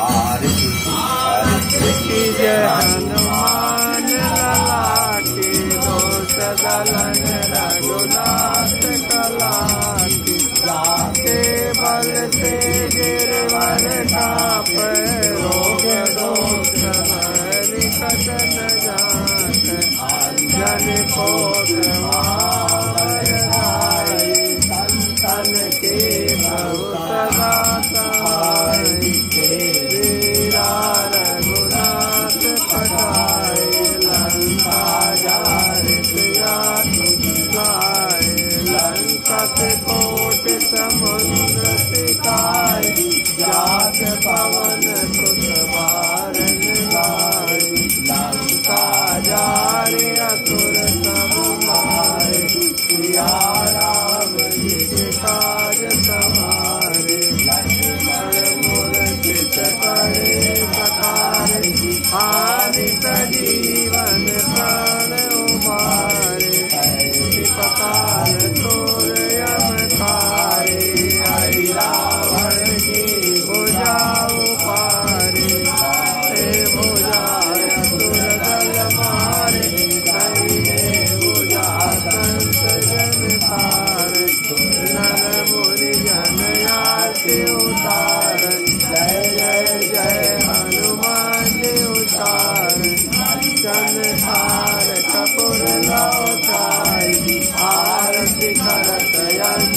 आरती आरती की जय हनुमान लाला रघुनाथ कला की से गिरवर ताप हरि कटन जात जन को वाे मूल सहार Yeah.